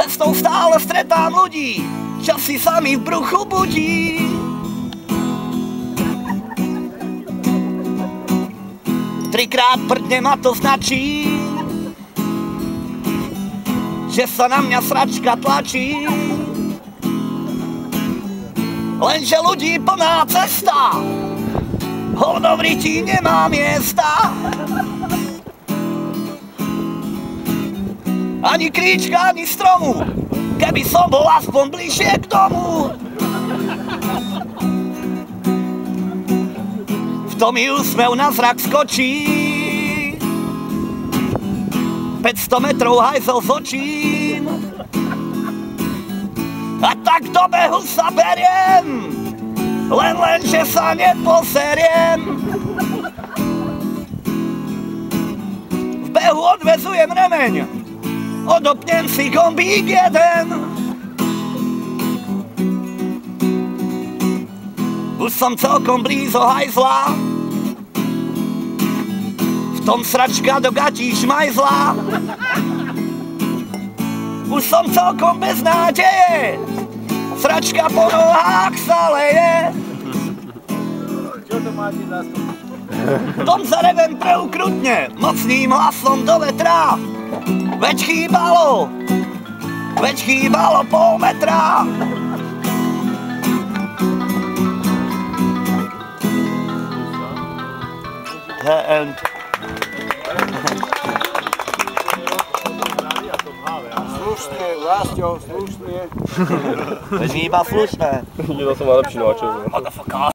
cestou stále stretám ľudí, čo si sami v bruchu budí. Trikrát prdne ma to značí, že sa na mňa sračka tlačí. Lenže ľudí plná cesta, hovno v ryti nemá miesta. Ani kríčka, ani stromu, keby som bol aspoň bližšie k domu. V tom mi úsmev na zrak skočí, 500 metrov hajzel z očím. A tak do behu sa beriem, len len, že sa neposeriem. V behu odvezujem remeň, odopnem si gombík jeden. Už som celkom blízo hajzla, v tom sračka do gatí šmajzla. Už som celkom bez nádeje, sračka po nohách sa leje. Čo to tom sa revem preukrutne, mocným hlasom do vetra. Veď chýbalo, veď chýbalo pol metra. The end. Slušne, Vlasto, slušne. Veď iba slušné. Nie, to som najlepší nováček. Motherfucker.